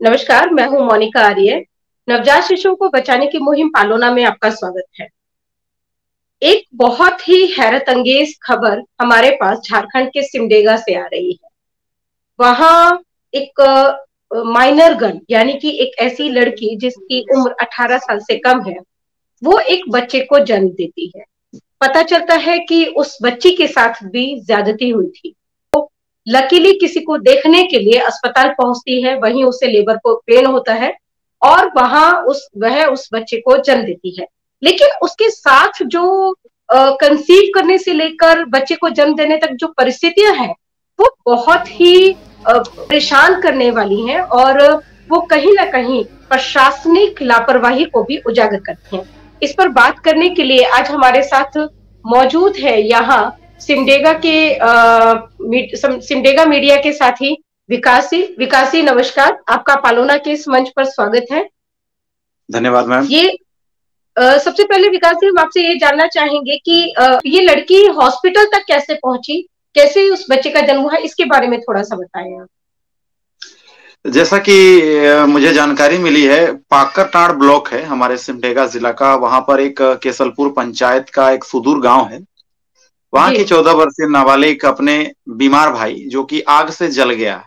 नमस्कार, मैं हूँ मोनिका आर्य। नवजात शिशुओं को बचाने की मुहिम पालोना में आपका स्वागत है। एक बहुत ही हैरत अंगेज खबर हमारे पास झारखंड के सिमडेगा से आ रही है। वहाँ एक माइनर गर्ल यानी कि एक ऐसी लड़की जिसकी उम्र 18 साल से कम है, वो एक बच्चे को जन्म देती है। पता चलता है कि उस बच्ची के साथ भी ज्यादती हुई थी। लकीली किसी को देखने के लिए अस्पताल पहुँचती है, वहीं उसे लेबर को पेन होता है और वहाँ उस, वह उस बच्चे को जन्म देती है। लेकिन उसके साथ जो कंसीव करने से लेकर बच्चे को जन्म देने तक जो परिस्थितियाँ हैं, वो बहुत ही परेशान करने वाली हैं और वो कहीं ना कहीं प्रशासनिक लापरवाही को भी उजागर करती हैं। इस पर बात करने के लिए आज हमारे साथ मौजूद है यहाँ सिमडेगा के सिमडेगा मीडिया के साथी विकासी विकासी नमस्कार आपका पालोना के इस मंच पर स्वागत है। धन्यवाद मैम। ये आ, सबसे पहले विकासी हम आपसे ये जानना चाहेंगे कि आ, ये लड़की हॉस्पिटल तक कैसे पहुँची? कैसे उस बच्चे का जन्म हुआ? इसके बारे में थोड़ा सा बताएँ आप। जैसा कि मुझे जानकारी मिली है पाकर टाड़ ब्लॉक है हमारे सिमडेगा जिला का। वहाँ पर एक केसलपुर पंचायत का एक सुदूर गाँव है। वहाँ की चौदह वर्षीय नाबालिग अपने बीमार भाई जो कि आग से जल गया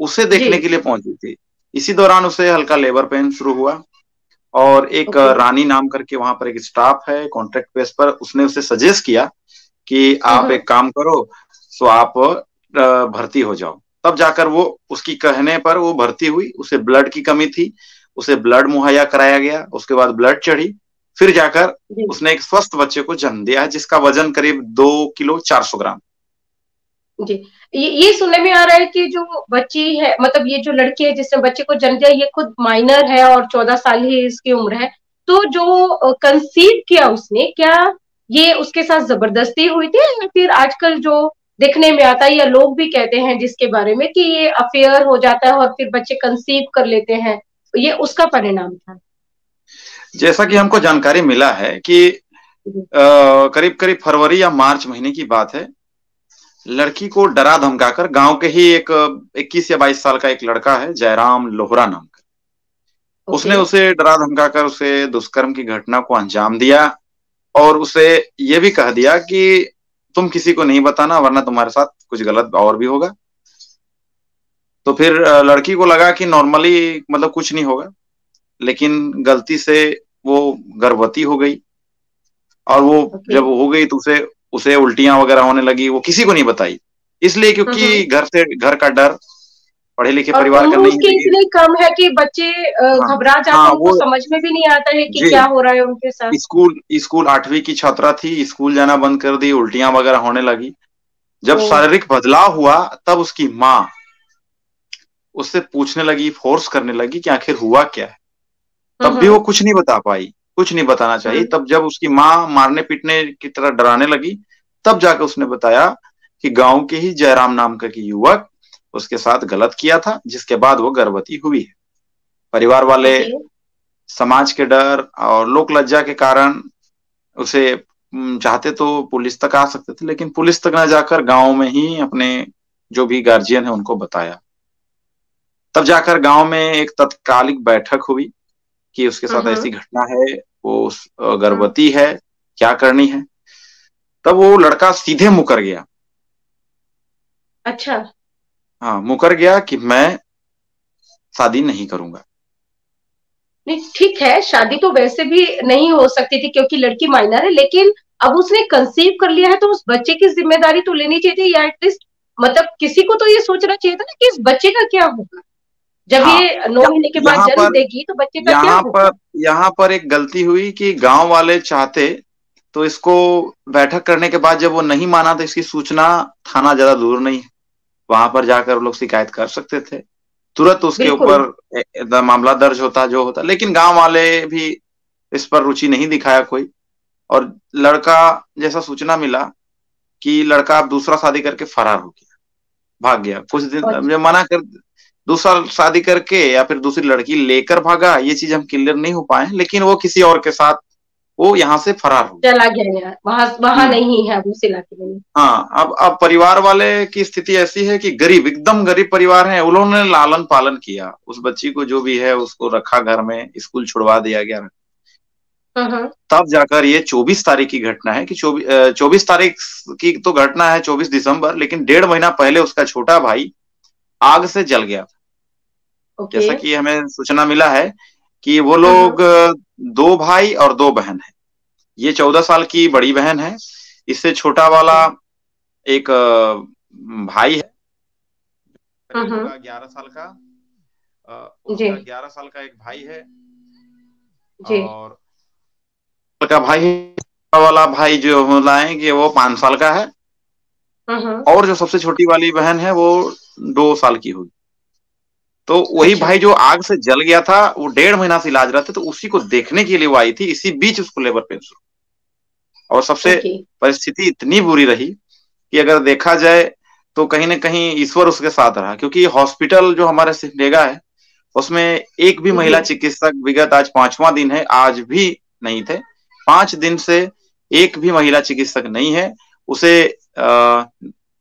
उसे देखने के लिए पहुँची थी। इसी दौरान उसे हल्का लेबर पेन शुरू हुआ और एक रानी नाम करके वहाँ पर एक स्टाफ है कॉन्ट्रैक्ट बेस पर उसने उसे सजेस्ट किया कि आप हम्म। एक काम करो सो आप भर्ती हो जाओ। तब जाकर वो उसकी कहने पर वो भर्ती हुई उसे ब्लड की कमी थी उसे ब्लड मुहैया कराया गया उसके बाद ब्लड चढ़ी फिर जाकर उसने एक स्वस्थ बच्चे को जन्म दिया है जिसका वज़न करीब दो किलो चार सौ ग्राम। जी। ये, ये सुनने में आ रहा है कि जो बच्ची है मतलब ये जो लड़की है जिसने बच्चे को जन्म दिया ये खुद माइनर है और चौदह साल ही इसकी उम्र है। तो जो कंसीव किया उसने क्या ये उसके साथ ज़बरदस्ती हुई थी या फिर आजकल जो देखने में आता है या लोग भी कहते हैं जिसके बारे में कि ये अफेयर हो जाता है और फिर बच्चे कंसीव कर लेते हैं ये उसका परिणाम था? जैसा कि हमको जानकारी मिला है कि करीब करीब फरवरी या मार्च महीने की बात है लड़की को डरा धमकाकर गाँव के ही एक 21 या 22 साल का एक लड़का है जयराम लोहरा नाम का। उसने उसे डरा धमकाकर उसे दुष्कर्म की घटना को अंजाम दिया और उसे ये भी कह दिया कि तुम किसी को नहीं बताना वरना तुम्हारे साथ कुछ गलत और भी होगा। तो फिर लड़की को लगा कि नॉर्मली मतलब कुछ नहीं होगा। लेकिन गलती से वो गर्भवती हो गई। और वो okay. जब हो गई तो उसे उसे उल्टियाँ वगैरह होने लगी वो किसी को नहीं बताई। इसलिए क्योंकि हम्म। घर से घर का डर पढ़े लिखे परिवार का नहीं इसलिए कम है कि बच्चे हाँ, घबरा जाते हाँ, हैं उनको समझ में भी नहीं आता है कि क्या हो रहा है उनके साथ। स्कूल स्कूल आठवीं की छात्रा थी स्कूल जाना बंद कर दी उल्टियाँ वगैरह होने लगी। जब शारीरिक बदलाव हुआ तब उसकी माँ उससे पूछने लगी फोर्स करने लगी कि आखिर हुआ क्या? है तब भी वो कुछ नहीं बता पाई कुछ नहीं बताना चाहिए। तब जब उसकी माँ मारने पीटने की तरह डराने लगी तब जाकर उसने बताया कि गाँव के ही जयराम नाम का की युवक उसके साथ गलत किया था जिसके बाद वो गर्भवती हुई है। परिवार वाले समाज के डर और लोक लज्जा के कारण उसे चाहते तो पुलिस तक आ सकते थे लेकिन पुलिस तक न जाकर गाँव में ही अपने जो भी गार्जियन है उनको बताया। तब जाकर गाँव में एक तत्कालिक बैठक हुई। कि उसके साथ ऐसी घटना है वो गर्भवती है क्या करनी है? तब वो लड़का सीधे मुकर गया। अच्छा। हाँ मुकर गया कि मैं शादी नहीं करूँगा। नहीं ठीक है शादी तो वैसे भी नहीं हो सकती थी क्योंकि लड़की माइनर है लेकिन अब उसने कंसीव कर लिया है तो उस बच्चे की ज़िम्मेदारी तो लेनी चाहिए या एटलीस्ट मतलब किसी को तो ये सोचना चाहिए था ना कि इस बच्चे का क्या होगा। जब हाँ, ये नौ महीने के बाद जन्म देगी तो बच्चे का यहाँ पर यहाँ पर एक गलती हुई कि गाँव वाले चाहते तो इसको बैठक करने के बाद जब वो नहीं माना तो इसकी सूचना थाना ज़्यादा दूर नहीं है। वहाँ पर जाकर लोग शिकायत कर सकते थे। तुरंत उसके ऊपर मामला दर्ज होता जो होता। लेकिन गाँव वाले भी इस पर रुचि नहीं दिखाया कोई। और लड़का जैसा सूचना मिला कि लड़का अब दूसरा शादी करके फरार हो गया भाग गया। कुछ दिन मना कर दूसरा शादी करके या फिर दूसरी लड़की लेकर भागा ये चीज़ हम क्लियर नहीं हो पाए लेकिन वो किसी और के साथ वो यहाँ से फरार हो चला गया वहाँ वहाँ हम्म। नहीं है उस इलाके में हाँ अब अब परिवार वाले की स्थिति ऐसी है कि गरीब एकदम गरीब परिवार है उन्होंने लालन पालन किया उस बच्ची को जो भी है उसको रखा घर में स्कूल छुड़वा दिया गया हम्म, हम्म। तब जाकर ये 24 तारीख की घटना है कि चौबीस तारीख की तो घटना है 24 दिसंबर लेकिन डेढ़ महीना पहले उसका छोटा भाई आग से जल गया था। ओके। जैसा कि हमें सूचना मिला है कि वो हम्म, लोग दो भाई और दो बहन है। ये चौदह साल की बड़ी बहन है। इससे छोटा वाला एक भाई है। हम्म। ग्यारह साल का ग्यारह साल का एक भाई है। जी। और का भाई वाला भाई जो लाएँगे वो पाँच साल का है। हम्म, हम्म। और जो सबसे छोटी वाली बहन है वो दो साल की होगी। तो वही अच्छा। भाई जो आग से जल गया था वो डेढ़ महीना से इलाज रहा था तो उसी को देखने के लिए वो आई थी इसी बीच उसको लेबर पेन शुरू और सबसे परिस्थिति इतनी बुरी रही कि अगर देखा जाए तो कहीं ना कहीं ईश्वर उसके साथ रहा क्योंकि हॉस्पिटल जो हमारे सिमडेगा है उसमें एक भी महिला चिकित्सक विगत आज पांचवा दिन है आज भी नहीं थे। पाँच दिन से एक भी महिला चिकित्सक नहीं है उसे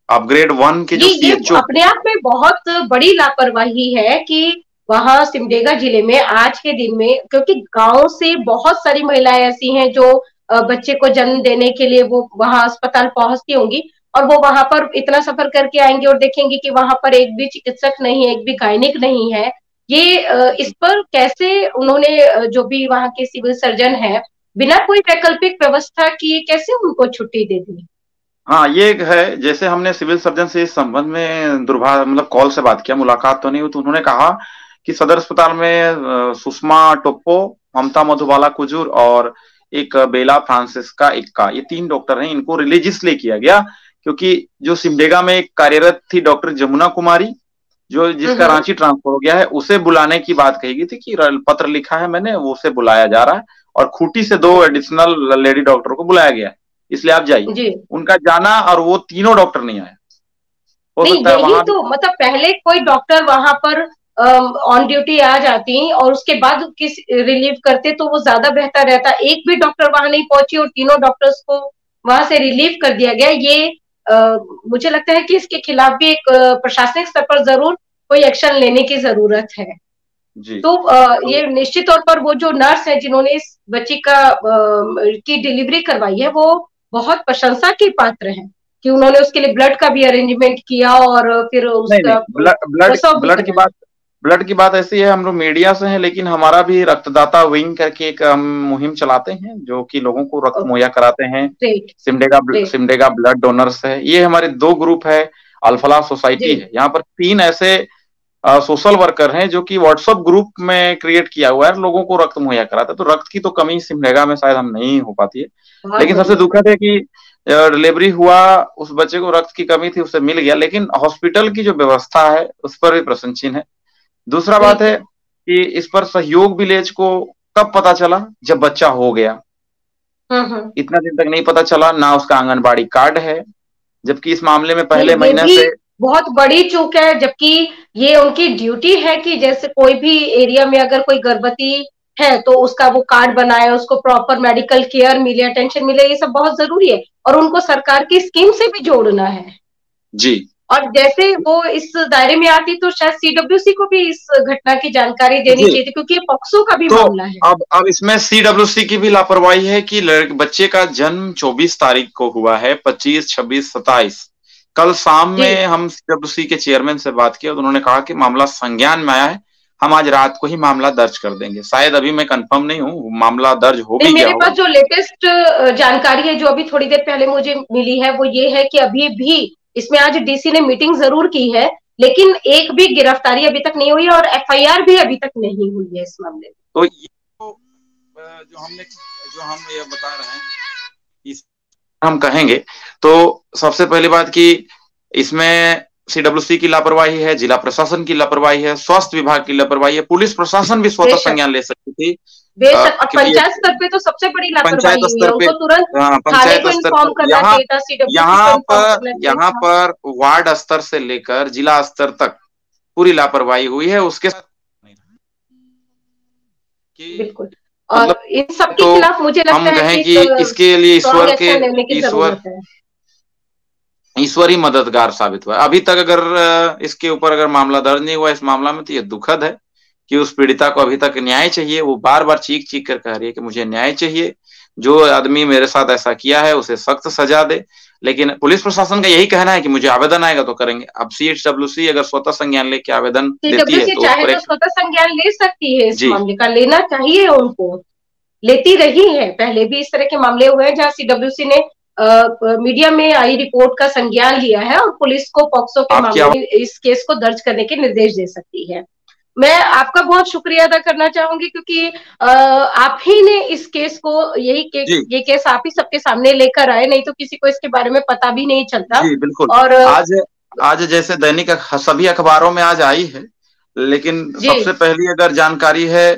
अपग्रेड वन के जो ये ये अपने आप में बहुत बड़ी लापरवाही है कि वहाँ सिमडेगा ज़िले में आज के दिन में क्योंकि गाँव से बहुत सारी महिलाएँ ऐसी हैं जो बच्चे को जन्म देने के लिए वो वहाँ अस्पताल पहुँचती होंगी और वो वहाँ पर इतना सफ़र करके आएँगे और देखेंगे कि वहाँ पर एक भी चिकित्सक नहीं है एक भी गायनिक नहीं है। ये इस पर कैसे उन्होंने जो भी वहाँ के सिविल सर्जन है बिना कोई वैकल्पिक व्यवस्था किए कैसे उनको छुट्टी दे दी? हाँ ये है जैसे हमने सिविल सर्जन से इस संबंध में दुर्भाग्य मतलब कॉल से बात किया मुलाकात तो नहीं हुई तो उन्होंने कहा कि सदर अस्पताल में सुषमा टोप्पो ममता मधुबाला कुजूर और एक बेला फ्रांसिस्का इक्का ये तीन डॉक्टर हैं इनको रिलीजियसली किया गया क्योंकि जो सिमडेगा में कार्यरत थी डॉक्टर जमुना कुमारी जो जिसका हम्म। रांची ट्रांसफ़र हो गया है उसे बुलाने की बात कही गई थी कि पत्र लिखा है मैंने वो उसे बुलाया जा रहा है और खूटी से दो एडिशनल लेडी डॉक्टर को बुलाया गया है इसलिए आप जाइए। जी। उनका जाना और वो तीनों डॉक्टर नहीं आए। हो नहीं सकता है वहाँ तो मतलब पहले कोई डॉक्टर वहाँ पर ऑन ड्यूटी आ जाती और उसके बाद किस रिलीव करते तो वो ज़्यादा बेहतर रहता। एक भी डॉक्टर वहाँ नहीं पहुँची और तीनों डॉक्टर्स को वहाँ से रिलीव कर दिया गया ये अ, मुझे लगता है कि इसके खिलाफ भी एक प्रशासनिक स्तर पर ज़रूर कोई एक्शन लेने की ज़रूरत है। जी। तो अ, ये निश्चित तौर पर वो जो नर्स है जिन्होंने इस बच्ची का अ, की डिलीवरी करवाई है वो बहुत प्रशंसा के पात्र हैं कि उन्होंने उसके लिए ब्लड का भी अरेंजमेंट किया और फिर उसका ब्लड ब्लड की बात ब्लड की बात ऐसी है हम लोग मीडिया से हैं लेकिन हमारा भी रक्तदाता विंग करके एक हम मुहिम चलाते हैं जो कि लोगों को रक्त मुहैया कराते हैं। सिमडेगा सिमडेगा ब्लड डोनर्स है। ये हमारे दो ग्रुप है अल्फला सोसाइटी है। यहाँ पर तीन ऐसे सोशल वर्कर हैं जो कि व्हाट्सएप ग्रुप में क्रिएट किया हुआ है लोगों को रक्त मुहैया कराता है। तो रक्त की तो कमी सिमडेगा में शायद हम नहीं हो पाती है। लेकिन सबसे दुखद है कि डिलीवरी हुआ उस बच्चे को रक्त की कमी थी उसे मिल गया। लेकिन हॉस्पिटल की जो व्यवस्था है उस पर भी प्रश्न चिन्ह है। दूसरा बात है कि इस पर सहयोग विलेज को कब पता चला? जब बच्चा हो गया। हम्म, हम्म। इतना दिन तक नहीं पता चला ना उसका आंगनबाड़ी कार्ड है। जबकि इस मामले में पहले महीने से बहुत बड़ी चूक है जबकि ये उनकी ड्यूटी है कि जैसे कोई भी एरिया में अगर कोई गर्भवती है तो उसका वो कार्ड बनाए उसको प्रॉपर मेडिकल केयर मिले अटेंशन मिले ये सब बहुत ज़रूरी है। और उनको सरकार की स्कीम से भी जोड़ना है। जी। और जैसे वो इस दायरे में आती तो शायद सीडब्ल्यूसी को भी इस घटना की जानकारी देनी चाहिए थी क्योंकि ये पॉक्सो का भी तो मामला है। अब अब इसमें सीडब्ल्यूसी की भी लापरवाही है कि बच्चे का जन्म 24 तारीख को हुआ है 25 26 27 कल शाम में हम सीडब्ल्यूसी के चेयरमैन से बात किया तो उन्होंने कहा कि मामला संज्ञान में आया है हम आज रात को ही मामला दर्ज कर देंगे। शायद अभी मैं कंफर्म नहीं हूँ मामला दर्ज हो भी मेरे पास जो लेटेस्ट जानकारी है जो अभी थोड़ी देर पहले मुझे मिली है वो ये है कि अभी भी इसमें आज डीसी ने मीटिंग ज़रूर की है लेकिन एक भी गिरफ्तारी अभी तक नहीं हुई है और एफआईआर भी अभी तक नहीं हुई है इस मामले में। तो ये तो, जो हमने जो हम ये बता रहे हैं हम कहेंगे। तो सबसे पहली बात कि इसमें सीडब्ल्यूसी की लापरवाही है जिला प्रशासन की लापरवाही है स्वास्थ्य विभाग की लापरवाही है पुलिस प्रशासन भी स्वतः संज्ञान ले सकती थी। बेशक और पंचायत स्तर पे तो सबसे बड़ी लापरवाही पंचायत है स्तर पे उनको तुरंत हाँ, पंचायत स्तर पर यहाँ यहाँ पर यहाँ पर वार्ड स्तर से लेकर जिला स्तर तक पूरी लापरवाही हुई है उसके बिल्कुल। और मतलब इन सब के तो खिलाफ मुझे लगता है कि, कि इसके लिए ईश्वर के ईश्वर ईश्वर ही मददगार साबित हुआ अभी तक अगर इसके ऊपर अगर मामला दर्ज नहीं हुआ इस मामला में तो ये दुखद है कि उस पीड़िता को अभी तक न्याय चाहिए। वो बार बार चीख चीख कर कह रही है कि मुझे न्याय चाहिए। जो आदमी मेरे साथ ऐसा किया है उसे सख्त सजा दे। लेकिन पुलिस प्रशासन का यही कहना है कि मुझे आवेदन आएगा तो करेंगे। अब सी एच डब्ल्यू सी अगर स्वतः संज्ञान लेके आवेदन देती है तो, चाहे तो स्वतः संज्ञान ले सकती है इस मामले का लेना चाहिए उनको। लेती रही है पहले भी इस तरह के मामले हुए हैं जहाँ सीडब्ल्यूसी ने मीडिया में आई रिपोर्ट का संज्ञान लिया है और पुलिस को पॉक्सो के मामले में इस केस को दर्ज करने के निर्देश दे सकती है। मैं आपका बहुत शुक्रिया अदा करना चाहूँगी क्योंकि आप ही ने इस केस को यही के, ये केस आप ही सबके सामने लेकर आए नहीं तो किसी को इसके बारे में पता भी नहीं चलता। जी बिल्कुल। और आज आज जैसे दैनिक सभी अखबारों में आज आई है लेकिन सबसे पहली अगर जानकारी है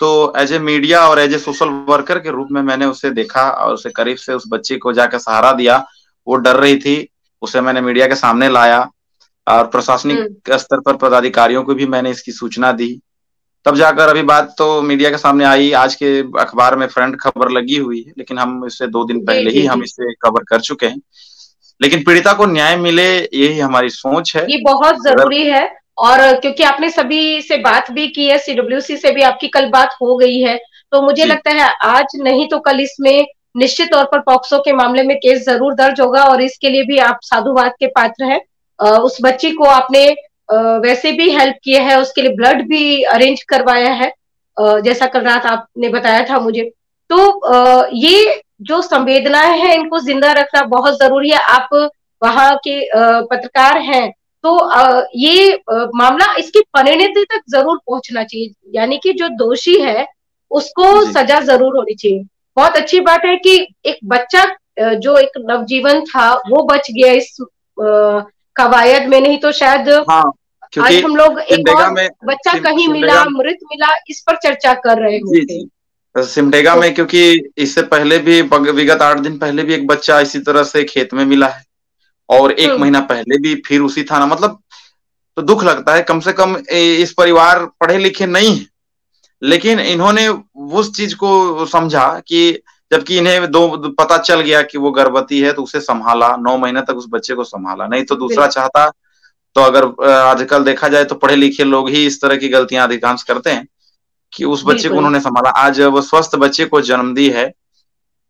तो एज ए मीडिया और एज ए सोशल वर्कर के रूप में मैंने उसे देखा और उसे करीब से उस बच्ची को जाकर सहारा दिया। वो डर रही थी उसे मैंने मीडिया के सामने लाया। और प्रशासनिक हम्म। स्तर पर पदाधिकारियों को भी मैंने इसकी सूचना दी। तब जाकर अभी बात तो मीडिया के सामने आई आज के अखबार में फ्रंट खबर लगी हुई है लेकिन हम इससे दो दिन पहले ही हम इसे कवर कर चुके हैं। लेकिन पीड़िता को न्याय मिले यही हमारी सोच है। ये बहुत ज़रूरी है और क्योंकि आपने सभी से बात भी की है सीडब्ल्यूसी से भी आपकी कल बात हो गई है तो मुझे लगता है आज नहीं तो कल इसमें निश्चित तौर पर पॉक्सो के मामले में केस ज़रूर दर्ज होगा और इसके लिए भी आप साधुवाद के पात्र हैं। उस बच्ची को आपने वैसे भी हेल्प किया है उसके लिए ब्लड भी अरेंज करवाया है। जैसा कल रात आपने बताया था मुझे। तो ये जो संवेदनाएँ हैं इनको ज़िंदा रखना बहुत ज़रूरी है। आप वहाँ के पत्रकार हैं तो ये मामला इसकी परिणति तक ज़रूर पहुँचना चाहिए। यानी कि जो दोषी है उसको सजा ज़रूर होनी चाहिए। बहुत अच्छी बात है कि एक बच्चा जो एक नवजीवन था वो बच गया इस कवायद में नहीं तो शायद हाँ, आज हम लोग एक और में, बच्चा कहीं मिला मृत मिला इस पर चर्चा कर रहे होते सिमडेगा तो, में क्योंकि इससे पहले भी विगत आठ दिन पहले भी एक बच्चा इसी तरह से खेत में मिला है। और एक हम्म। महीना पहले भी फिर उसी थाना मतलब तो दुख लगता है कम से कम इस परिवार पढ़े लिखे नहीं है। लेकिन इन्होंने उस चीज़ को समझा कि जबकि इन्हें दो पता चल गया कि वो गर्भवती है तो उसे संभाला नौ महीने तक उस बच्चे को संभाला। नहीं तो दूसरा चाहता तो अगर आजकल देखा जाए तो पढ़े लिखे लोग ही इस तरह की गलतियाँ अधिकांश करते हैं कि उस बच्चे को उन्होंने संभाला। आज वो स्वस्थ बच्चे को जन्म दी है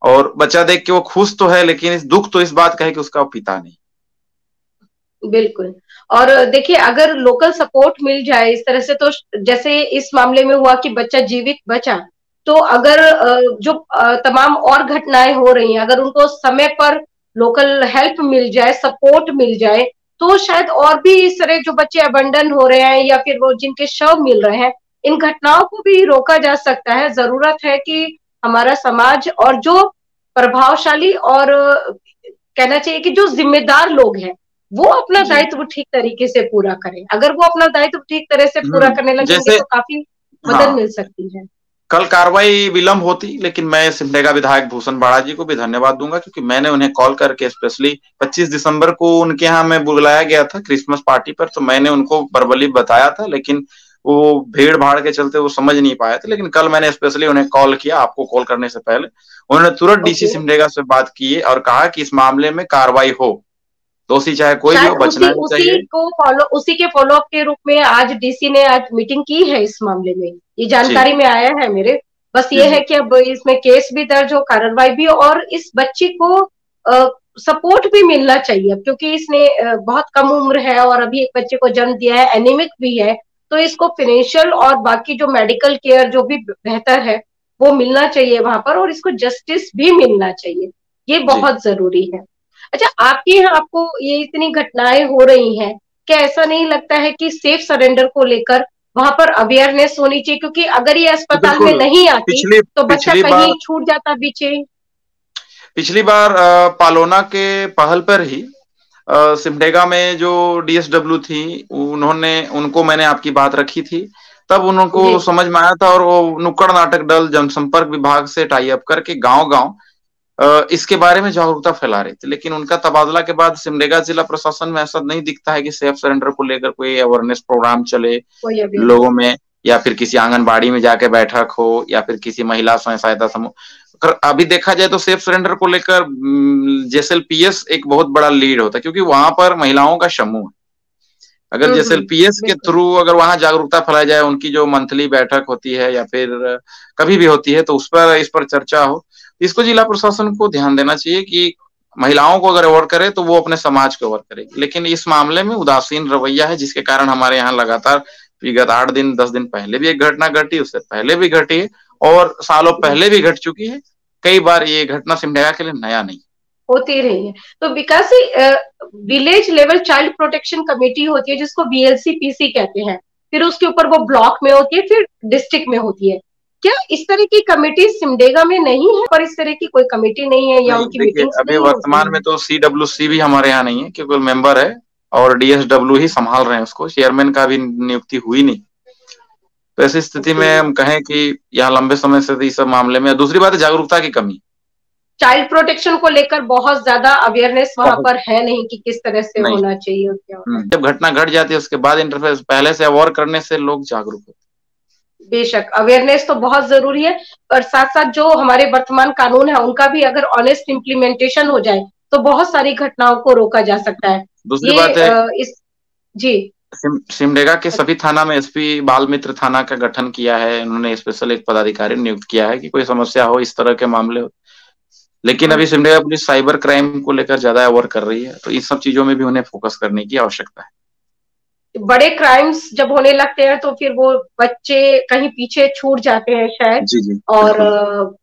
और बच्चा देख के वो खुश तो है लेकिन इस दुख तो इस बात का है कि उसका पिता नहीं। बिल्कुल। और देखिए अगर लोकल सपोर्ट मिल जाए इस तरह से तो जैसे इस मामले में हुआ कि बच्चा जीवित बचा तो अगर जो तमाम और घटनाएँ हो रही हैं अगर उनको समय पर लोकल हेल्प मिल जाए सपोर्ट मिल जाए तो शायद और भी इस तरह जो बच्चे अबंडन हो रहे हैं या फिर वो जिनके शव मिल रहे हैं इन घटनाओं को भी रोका जा सकता है। ज़रूरत है कि हमारा समाज और जो प्रभावशाली और कहना चाहिए कि जो जिम्मेदार लोग हैं वो अपना दायित्व ठीक तरीके से पूरा करें। अगर वो अपना दायित्व ठीक तरह से पूरा हम्म, करने लगे तो काफ़ी मदद हाँ, मिल सकती है। कल कार्रवाई विलंब होती लेकिन मैं सिमडेगा विधायक भूषण बाड़ा जी को भी धन्यवाद दूँगा क्योंकि मैंने उन्हें कॉल करके स्पेशली 25 दिसंबर को उनके यहाँ मैं बुलाया गया था क्रिसमस पार्टी पर तो मैंने उनको बरबली बताया था लेकिन वो भीड़ भाड़ के चलते वो समझ नहीं पाए थे लेकिन कल मैंने स्पेशली उन्हें कॉल किया आपको कॉल करने से पहले। उन्होंने तुरंत डीसी सिमडेगा से बात की और कहा कि इस मामले में कार्रवाई हो। दोषी चाहे कोई भी हो बचना उसी, चाहिए उसी को फॉलो उसी के फॉलो अप के रूप में आज डीसी ने आज मीटिंग की है इस मामले में। ये जानकारी में आया है मेरे। बस ये है कि अब इसमें केस भी दर्ज हो कार्रवाई भी हो और इस बच्ची को आ, सपोर्ट भी मिलना चाहिए अब क्योंकि इसने बहुत कम उम्र है और अभी एक बच्चे को जन्म दिया है एनिमिक भी है तो इसको फिनेंशियल और बाकी जो मेडिकल केयर जो भी बेहतर है वो मिलना चाहिए वहाँ पर और इसको जस्टिस भी मिलना चाहिए। ये बहुत ज़रूरी है। अच्छा आपके यहाँ आपको ये इतनी घटनाएँ हो रही हैं क्या ऐसा नहीं लगता है कि सेफ़ सरेंडर को लेकर वहाँ पर अवेयरनेस होनी चाहिए? क्योंकि अगर ये अस्पताल में नहीं आती पिछली, तो बच्चा कहीं छूट जाता बीचे पिछली बार पालोना के पहल पर ही सिमडेगा में जो डीएसडब्ल्यू थी उन्होंने उनको मैंने आपकी बात रखी थी। तब उनको समझ में आया था और वो नुक्कड़ नाटक दल जनसंपर्क विभाग से टाई अप करके गाँव गाँव इसके बारे में जागरूकता फैला रहे थे लेकिन उनका तबादला के बाद सिमडेगा जिला प्रशासन में ऐसा नहीं दिखता है कि सेफ़ सरेंडर को लेकर कोई अवेयरनेस प्रोग्राम चले लोगों में या फिर किसी आंगनबाड़ी में जाके बैठक हो या फिर किसी महिला स्वयं सहायता समूह। अभी देखा जाए तो सेफ़ सरेंडर को लेकर जेएसएलपीएस एक बहुत बड़ा लीड होता है क्योंकि वहाँ पर महिलाओं का समूह है। अगर जैसे हम्म, के थ्रू अगर वहाँ जागरूकता फैलाई जाए उनकी जो मंथली बैठक होती है या फिर कभी भी होती है तो उस पर इस पर चर्चा हो। इसको जिला प्रशासन को ध्यान देना चाहिए कि महिलाओं को अगर अवॉर्ड करे तो वो अपने समाज को अवॉर्ड करेगी। लेकिन इस मामले में उदासीन रवैया है, जिसके कारण हमारे यहाँ लगातार विगत आठ दिन, दस दिन पहले भी एक घटना घटी, उससे पहले भी घटी है, और सालों पहले भी घट चुकी है। कई बार ये घटना सिमडेगा के लिए नया नहीं। होती रही है। तो विकास village level child protection committee होती है, जिसको बीएलसी पीसी कहते हैं, फिर उसके ऊपर वो ब्लॉक में होती है, फिर डिस्ट्रिक्ट में होती है। क्या इस तरह की कमेटी सिमडेगा में नहीं है? पर इस तरह की कोई कमेटी नहीं है या उनकी मीटिंग अभी वर्तमान में तो सी डब्ल्यू सी भी हमारे यहाँ नहीं है क्योंकि मेंबर है और डीएसडब्ल्यू ही संभाल रहे हैं उसको। चेयरमैन का भी नियुक्ति हुई नहीं। तो ऐसी स्थिति में हम कहें कि यहाँ लंबे समय से इस मामले में दूसरी बात है जागरूकता की कमी। चाइल्ड प्रोटेक्शन को लेकर बहुत ज़्यादा अवेयरनेस वहाँ पर है नहीं कि किस तरह से होना चाहिए हम्म, जब घटना घट जाती है उसके बाद इंटरफेस पहले से अवॉर करने से लोग जागरूक होते बेशक अवेयरनेस तो बहुत ज़रूरी है और साथ साथ जो हमारे वर्तमान कानून है उनका भी अगर ऑनेस्ट इम्प्लीमेंटेशन हो जाए तो बहुत सारी घटनाओं को रोका जा सकता है। दूसरी बात है इस जी। सिमडेगा के सभी थाना में एसपी बाल मित्र थाना का गठन किया है उन्होंने स्पेशल एक पदाधिकारी नियुक्त किया है कि कोई समस्या हो इस तरह के मामले हो। लेकिन अभी सिमडेगा पुलिस साइबर क्राइम को लेकर ज़्यादा अवर कर रही है तो इन सब चीज़ों में भी उन्हें फोकस करने की आवश्यकता है। बड़े क्राइम्स जब होने लगते हैं तो फिर वो बच्चे कहीं पीछे छूट जाते हैं शायद जी जी, और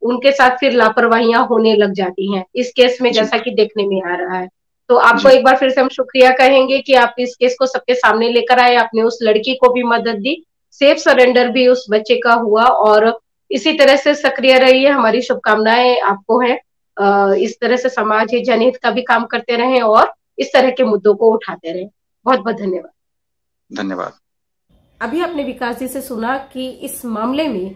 उनके साथ फिर लापरवाहियाँ होने लग जाती हैं। इस केस में जैसा कि देखने में आ रहा है। तो आपको एक बार फिर से हम शुक्रिया कहेंगे कि आप इस केस को सबके सामने लेकर आए। आपने उस लड़की को भी मदद दी। सेफ़ सरेंडर भी उस बच्चे का हुआ और इसी तरह से सक्रिय रहिए। हमारी शुभकामनाएँ आपको है। इस तरह से समाज जनहित का भी काम करते रहे और इस तरह के मुद्दों को उठाते रहे। बहुत बहुत धन्यवाद। धन्यवाद। अभी आपने विकास जी से सुना कि इस मामले में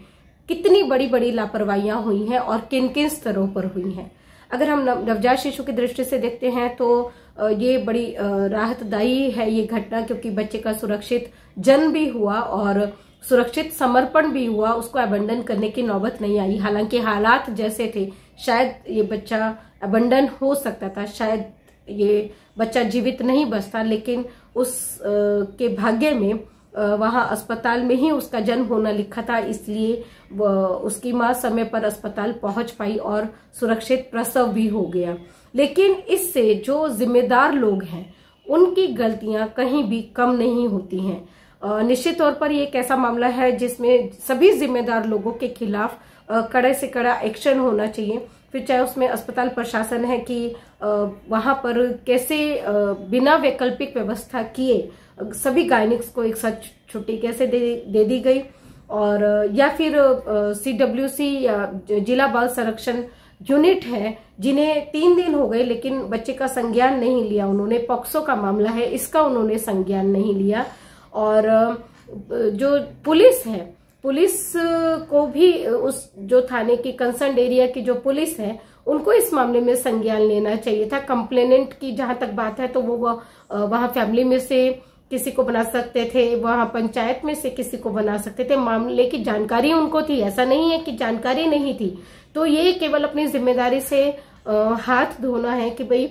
कितनी बड़ी बड़ी लापरवाहियाँ हुई हैं और किन किन स्तरों पर हुई हैं। अगर हम नवजात शिशु की दृष्टि से देखते हैं तो ये बड़ी राहतदायी है ये घटना क्योंकि बच्चे का सुरक्षित जन्म भी हुआ और सुरक्षित समर्पण भी हुआ, उसको अबंडन करने की नौबत नहीं आई। हालाँकि हालात जैसे थे, शायद ये बच्चा अबंडन हो सकता था, शायद ये बच्चा जीवित नहीं बचता लेकिन उस के भाग्य में वहाँ अस्पताल में ही उसका जन्म होना लिखा था, इसलिए उसकी माँ समय पर अस्पताल पहुँच पाई और सुरक्षित प्रसव भी हो गया। लेकिन इससे जो जिम्मेदार लोग हैं, उनकी गलतियाँ कहीं भी कम नहीं होती हैं। निश्चित तौर पर ये एक ऐसा मामला है जिसमें सभी जिम्मेदार लोगों के खिलाफ कड़े से कड़ा एक्शन होना चाहिए। फिर चाहे उसमें अस्पताल प्रशासन है कि वहाँ पर कैसे बिना वैकल्पिक व्यवस्था किए सभी गायनिक्स को एक साथ छुट्टी कैसे दे, दे दी गई? और या फिर सी डब्ल्यू सी या जिला बाल संरक्षण यूनिट है जिन्हें तीन दिन हो गए लेकिन बच्चे का संज्ञान नहीं लिया उन्होंने पॉक्सो का मामला है इसका उन्होंने संज्ञान नहीं लिया। और जो पुलिस है पुलिस को भी उस जो थाने की कंसर्न एरिया की जो पुलिस है, उनको इस मामले में संज्ञान लेना चाहिए था। कंप्लेनेंट की जहाँ तक बात है तो वो वहाँ फैमिली में से किसी को बना सकते थे, वहाँ पंचायत में से किसी को बना सकते थे। मामले की जानकारी उनको थी। ऐसा नहीं है कि जानकारी नहीं थी। तो ये केवल अपनी ज़िम्मेदारी से हाथ धोना है कि भाई,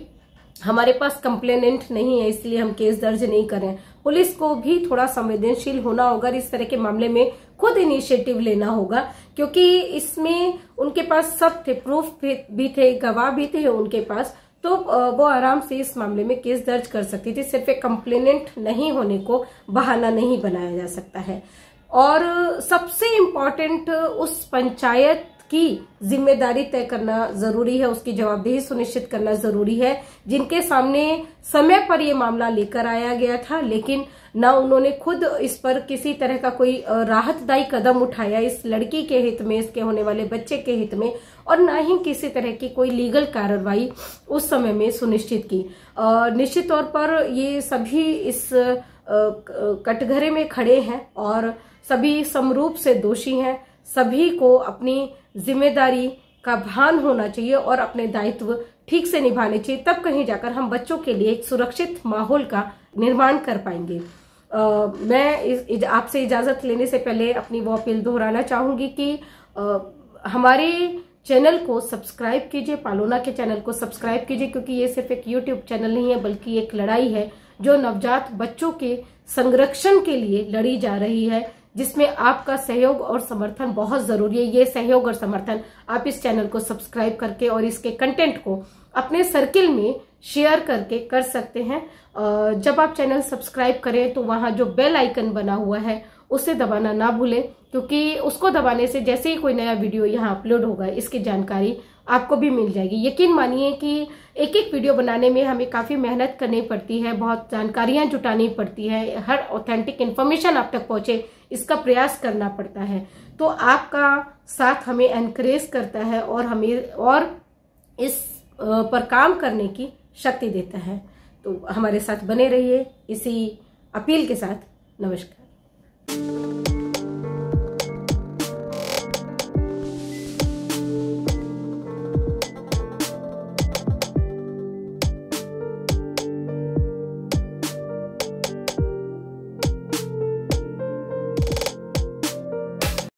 हमारे पास कंप्लेनेंट नहीं है, इसलिए हम केस दर्ज नहीं करें। पुलिस को भी थोड़ा संवेदनशील होना होगा इस तरह के मामले में खुद इनिशिएटिव लेना होगा, क्योंकि इसमें उनके पास सब थे प्रूफ भी थे, गवाह भी थे उनके पास तो वो आराम से इस मामले में केस दर्ज कर सकती थी। सिर्फ़ एक कंप्लेनेंट नहीं होने को बहाना नहीं बनाया जा सकता है। और सबसे इम्पोर्टेंट उस पंचायत की ज़िम्मेदारी तय करना ज़रूरी है, उसकी जवाबदेही सुनिश्चित करना ज़रूरी है। जिनके सामने समय पर यह मामला लेकर आया गया था, लेकिन ना उन्होंने खुद इस पर किसी तरह का कोई राहतदायी कदम उठाया इस लड़की के हित में, इसके होने वाले बच्चे के हित में, और ना ही किसी तरह की कोई लीगल कार्रवाई उस समय में सुनिश्चित की। निश्चित तौर पर ये सभी इस कटघरे में खड़े हैं, और सभी समरूप से दोषी हैं। सभी को अपनी ज़िम्मेदारी का भान होना चाहिए और अपने दायित्व ठीक से निभाने चाहिए। तब कहीं जाकर हम बच्चों के लिए एक सुरक्षित माहौल का निर्माण कर पाएँगे। आ, मैं इज़, आपसे इजाज़त लेने से पहले अपनी वो अपील दोहराना चाहूँगी कि आ, हमारे चैनल को सब्सक्राइब कीजिए पालोना के चैनल को सब्सक्राइब कीजिए क्योंकि ये सिर्फ़ एक यूट्यूब चैनल नहीं है बल्कि एक लड़ाई है जो नवजात बच्चों के संरक्षण के लिए लड़ी जा रही है। जिसमें आपका सहयोग और समर्थन बहुत ज़रूरी है। ये सहयोग और समर्थन आप इस चैनल को सब्सक्राइब करके और इसके कंटेंट को अपने सर्किल में शेयर करके कर सकते हैं। जब आप चैनल सब्सक्राइब करें तो वहाँ जो बेल आइकन बना हुआ है, उसे दबाना ना भूलें। क्योंकि उसको दबाने से जैसे ही कोई नया वीडियो यहाँ अपलोड होगा, इसकी जानकारी आपको भी मिल जाएगी। यकीन मानिए कि एक एक वीडियो बनाने में हमें काफ़ी मेहनत करनी पड़ती है, बहुत जानकारियाँ जुटानी पड़ती है, हर ऑथेंटिक इन्फॉर्मेशन आप तक पहुँचे, इसका प्रयास करना पड़ता है। तो आपका साथ हमें एनकरेज करता है और हमें और इस पर काम करने की शक्ति देता है। तो हमारे साथ बने रहिए, इसी अपील के साथ। नमस्कार।